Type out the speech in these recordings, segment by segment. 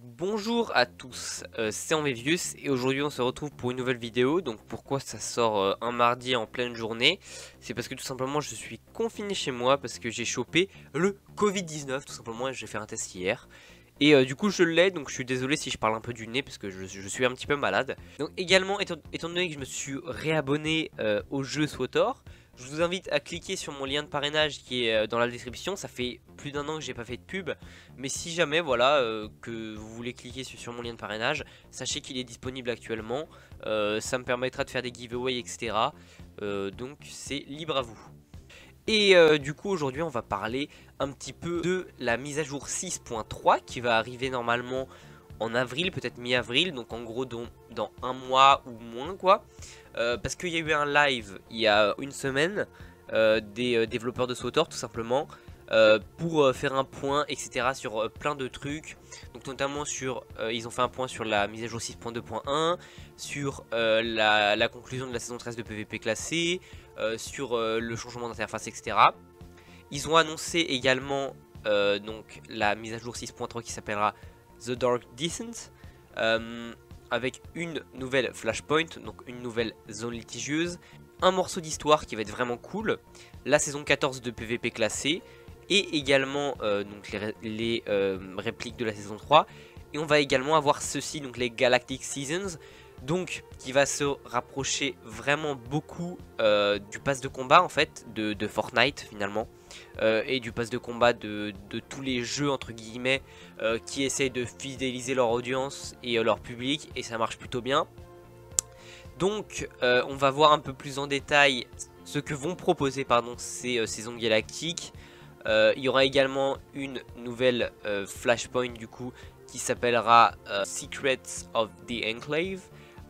Bonjour à tous, euh, c'est Envevius et aujourd'hui on se retrouve pour une nouvelle vidéo. Donc pourquoi ça sort euh, un mardi en pleine journée? C'est parce que tout simplement je suis confiné chez moi parce que j'ai chopé le Covid-19 tout simplement et j'ai fait un test hier. Et euh, du coup je l'ai donc je suis désolé si je parle un peu du nez parce que je, suis un petit peu malade. Donc également étant, étant donné que je me suis réabonné au jeu SWOTOR, je vous invite à cliquer sur mon lien de parrainage qui est euh, dans la description. Ça fait plus d'un an que j'ai pas fait de pub. Mais si jamais voilà euh, que vous voulez cliquer sur, mon lien de parrainage, sachez qu'il est disponible actuellement. Euh, ça me permettra de faire des giveaways, etc. donc c'est libre à vous. Et du coup aujourd'hui on va parler un petit peu de la mise à jour 6.3 qui va arriver normalement en avril, peut-être mi-avril, donc en gros dans, un mois ou moins quoi. Euh, parce qu'il y a eu un live il y a une semaine euh, des euh, développeurs de SWOTOR tout simplement. pour faire un point etc sur plein de trucs donc notamment sur ils ont fait un point sur la mise à jour 6.2.1 sur la, la, conclusion de la saison 13 de PVP classé sur le changement d'interface etc ils ont annoncé également donc la mise à jour 6.3 qui s'appellera The Dark Descent avec une nouvelle flashpoint, donc une nouvelle zone litigieuse, un morceau d'histoire qui va être vraiment cool, la saison 14 de PVP classé, et également euh, donc les, euh, répliques de la saison 3. Et on va également avoir ceci, donc les Galactic Seasons, donc qui va se rapprocher vraiment beaucoup euh, du pass de combat en fait, de Fortnite finalement. Euh, et du pass de combat de, tous les jeux entre guillemets euh, qui essayent de fidéliser leur audience et euh, leur public et ça marche plutôt bien. Donc on va voir un peu plus en détail ce que vont proposer pardon, ces saisons galactiques. il y aura également une nouvelle flashpoint du coup qui s'appellera Secrets of the Enclave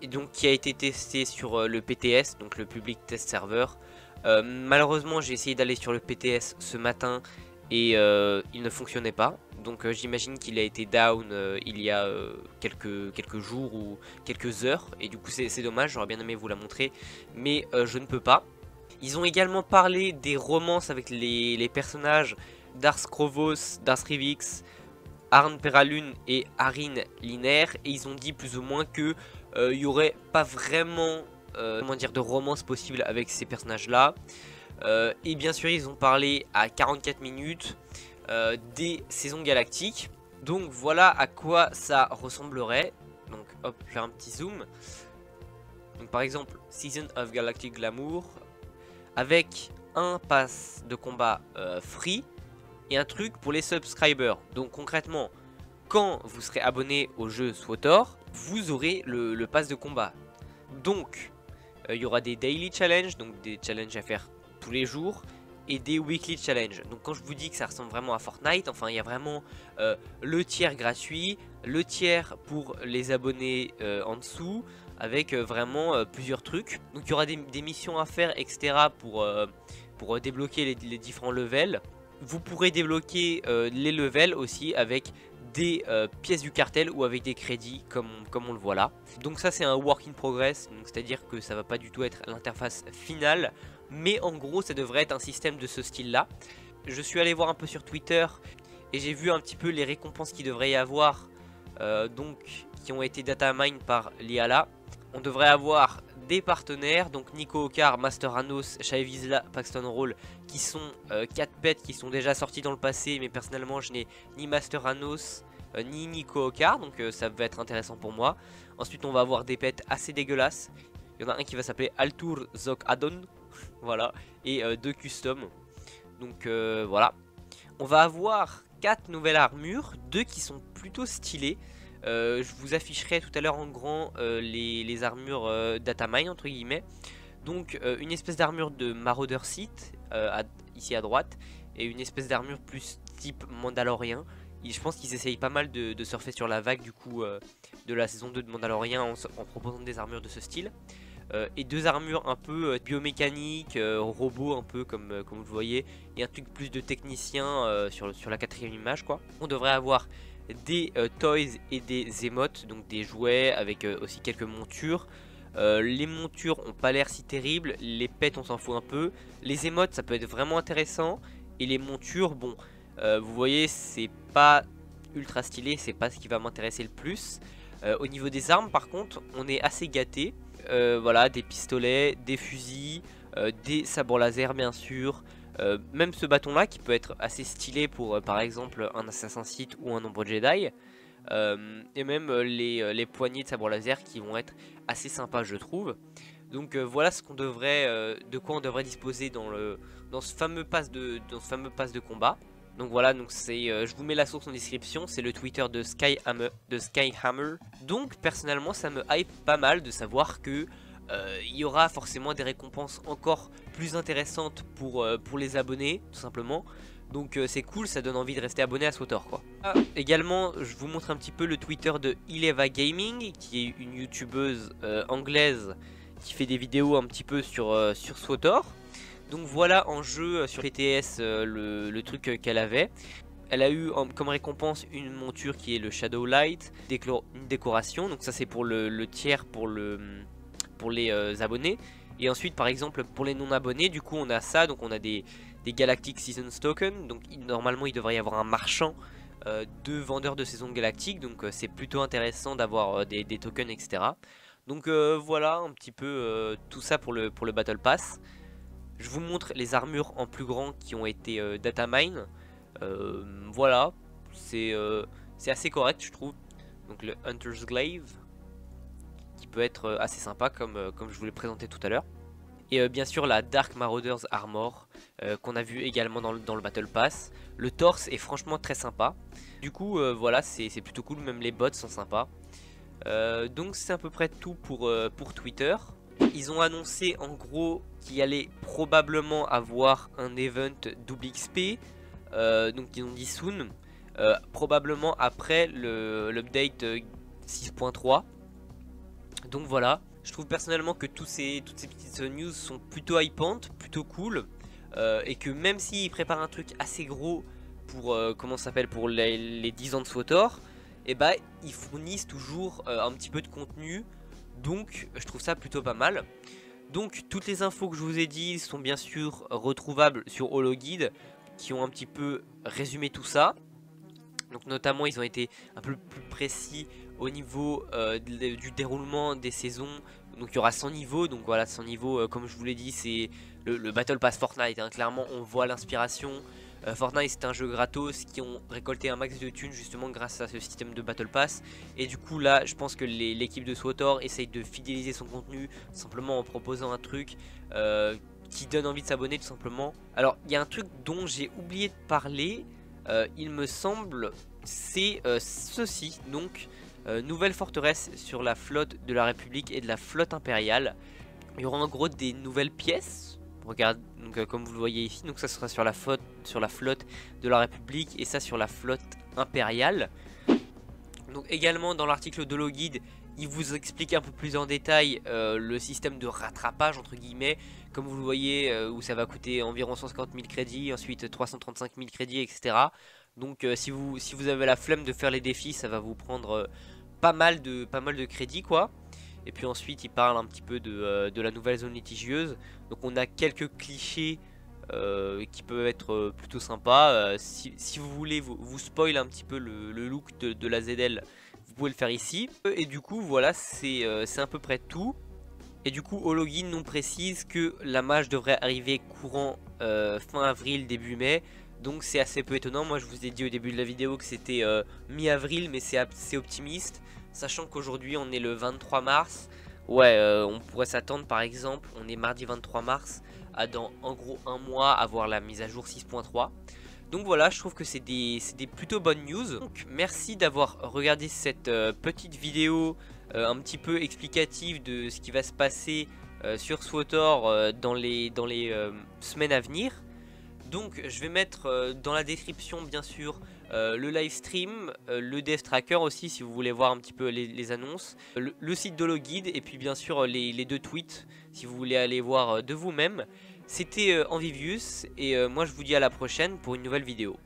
et donc qui a été testé sur le PTS, donc le Public Test Server. Euh, malheureusement, j'ai essayé d'aller sur le PTS ce matin et euh, il ne fonctionnait pas. Donc euh, j'imagine qu'il a été down il y a quelques, jours ou quelques heures. Et du coup c'est dommage, j'aurais bien aimé vous la montrer. Mais je ne peux pas. Ils ont également parlé des romances avec les, personnages d'Ars Krovos, d'Ars Rivix, Arn Peralune et Arin Liner. Et ils ont dit plus ou moins que il n'y aurait pas vraiment comment dire, de romance possible avec ces personnages-là. Euh, et bien sûr, ils ont parlé à 44 minutes euh, des saisons galactiques. Donc voilà à quoi ça ressemblerait. Donc hop, je faire un petit zoom. Par exemple, Season of Galactic Glamour avec un pass de combat free et un truc pour les subscribers. Donc concrètement, quand vous serez abonné au jeu SWOTOR, vous aurez le, le pass de combat. Donc, euh, il y aura des daily challenges, donc des challenges à faire tous les jours, et des weekly challenges. Donc quand je vous dis que ça ressemble vraiment à Fortnite, enfin il y a vraiment euh, le tiers gratuit, le tiers pour les abonnés euh, en dessous, avec vraiment plusieurs trucs. Donc il y aura des, missions à faire, etc. pour, pour débloquer les, les, différents levels. Vous pourrez débloquer les levels aussi avec des euh, pièces du cartel ou avec des crédits comme, comme on le voit là. Donc ça c'est un work in progress, c'est à dire que ça va pas du tout être l'interface finale, mais en gros ça devrait être un système de ce style là. Je suis allé voir un peu sur Twitter et j'ai vu un petit peu les récompenses qu'il devrait y avoir, euh, donc qui ont été data mine par l'IA On devrait avoir des partenaires, donc Nico Okar, Master Anos, Shai Paxton Roll, qui sont 4 euh, pets qui sont déjà sortis dans le passé, mais personnellement je n'ai ni Master Anos, euh, ni Nico Okar, donc euh, ça va être intéressant pour moi. Ensuite on va avoir des pets assez dégueulasses, il y en a un qui va s'appeler Altur Zok Adon, voilà, et deux custom, donc voilà. On va avoir 4 nouvelles armures, 2 qui sont plutôt stylées, euh, je vous afficherai tout à l'heure en grand euh, les, armures euh, datamine entre guillemets. Donc une espèce d'armure de Marauder Sith ici à droite et une espèce d'armure plus type Mandalorien. je pense qu'ils essayent pas mal de, surfer sur la vague du coup de la saison 2 de Mandalorien en, proposant des armures de ce style. et deux armures un peu biomécaniques, robots un peu comme, comme vous voyez, et un truc plus de technicien sur, sur la quatrième image quoi. On devrait avoir des euh, toys et des émotes, donc des jouets avec euh, aussi quelques montures. Euh, les montures ont pas l'air si terribles, les pets on s'en fout un peu. Les émotes ça peut être vraiment intéressant. Et les montures, bon, vous voyez, c'est pas ultra stylé, c'est pas ce qui va m'intéresser le plus. au niveau des armes par contre, on est assez gâté. voilà, des pistolets, des fusils, des sabres laser bien sûr, euh, même ce bâton là qui peut être assez stylé pour euh, par exemple un Assassin's Sith ou un nombre Jedi. Euh, et même les, les, poignées de sabre laser qui vont être assez sympas je trouve. Donc voilà ce qu'on devrait, de quoi on devrait disposer dans, le, dans, ce fameux pass de, dans ce fameux de combat. Donc voilà, donc c'est, je vous mets la source en description, c'est le Twitter de Skyhammer, de Skyhammer. Donc personnellement ça me hype pas mal de savoir que il y aura forcément des récompenses encore plus intéressantes pour, euh, pour les abonnés, tout simplement. Donc euh, c'est cool, ça donne envie de rester abonné à Swotor quoi. Ah, également, je vous montre un petit peu le Twitter de Ileva Gaming, qui est une youtubeuse anglaise qui fait des vidéos un petit peu sur, sur Swotor. Donc voilà en jeu sur PTS le, truc qu'elle avait. Elle a eu comme récompense une monture qui est le Shadow Light, une décoration, donc ça c'est pour le tiers pour le pour les euh, abonnés. Et ensuite, par exemple, pour les non-abonnés, du coup, on a ça. Donc, on a des, des Galactic Seasons Token. Donc, normalement, il devrait y avoir un marchand euh, de vendeurs de saison galactique. Donc, euh, c'est plutôt intéressant d'avoir des, tokens, etc. Donc, voilà un petit peu tout ça pour le, pour le Battle Pass. Je vous montre les armures en plus grand qui ont été data mine. voilà, c'est assez correct, je trouve. Donc, le Hunter's Glaive peut être euh, assez sympa comme, euh, comme je vous l'ai présenté tout à l'heure. Et euh, bien sûr la Dark Marauders Armor qu'on a vu également dans le, dans le, Battle Pass. Le torse est franchement très sympa. Du coup voilà c'est plutôt cool, même les bots sont sympas. donc c'est à peu près tout pour, pour Twitter. Ils ont annoncé en gros qu'il allait probablement avoir un event double XP. donc ils ont dit soon. probablement après l'update 6.3. Donc voilà, je trouve personnellement que tous ces, toutes ces petites news sont plutôt hypantes, plutôt cool. Euh, et que même s'ils préparent un truc assez gros pour, euh, comment s'appelle, pour les, 10 ans de SWOTOR, et eh bah ils fournissent toujours euh, un petit peu de contenu. Donc je trouve ça plutôt pas mal. Donc toutes les infos que je vous ai dit sont bien sûr retrouvables sur HoloGuide qui ont un petit peu résumé tout ça. Donc notamment ils ont été un peu plus précis au niveau euh, du déroulement des saisons. Donc il y aura 100 niveaux, donc voilà 100 niveaux euh, comme je vous l'ai dit c'est le, Battle Pass Fortnite, hein. clairement on voit l'inspiration. Euh, Fortnite c'est un jeu gratos qui ont récolté un max de thunes justement grâce à ce système de Battle Pass. Et du coup là je pense que l'équipe de SWOTOR essaye de fidéliser son contenu simplement en proposant un truc qui donne envie de s'abonner tout simplement. Alors il y a un truc dont j'ai oublié de parler, il me semble c'est ceci, donc nouvelle forteresse sur la flotte de la République et de la flotte impériale. Il y aura en gros des nouvelles pièces, regarde, donc, euh, comme vous le voyez ici, donc ça sera sur la, flotte, sur la flotte de la République et ça sur la flotte impériale. Donc également dans l'article de Loguide, il vous explique un peu plus en détail le système de rattrapage entre guillemets, comme vous le voyez où ça va coûter environ 150 000 crédits, ensuite 335 000 crédits, etc. Donc euh, si, vous, avez la flemme de faire les défis, ça va vous prendre euh, pas mal de, pas crédits quoi. Et puis ensuite il parle un petit peu de, euh, la nouvelle zone litigieuse. Donc on a quelques clichés qui peuvent être plutôt sympas. Si, vous voulez vous, vous spoil un petit peu le, look de, la ZL, vous pouvez le faire ici. Et du coup voilà c'est à peu près tout. Et du coup Hologin nous précise que la mage devrait arriver courant fin avril, début mai. Donc c'est assez peu étonnant, moi je vous ai dit au début de la vidéo que c'était euh, mi-avril mais c'est assez optimiste Sachant qu'aujourd'hui on est le 23 mars Ouais euh, on pourrait s'attendre par exemple, on est mardi 23 mars À dans en gros un mois avoir la mise à jour 6.3 donc voilà, je trouve que c'est des, des, plutôt bonnes news. Donc merci d'avoir regardé cette euh, petite vidéo un petit peu explicative de ce qui va se passer sur SWOTOR dans les, dans les semaines à venir. Donc je vais mettre euh, dans la description bien sûr euh, le live stream, euh, le dev tracker aussi si vous voulez voir un petit peu les, annonces, le, site de et puis bien sûr les, deux tweets si vous voulez aller voir de vous-même. C'était Envivius et moi je vous dis à la prochaine pour une nouvelle vidéo.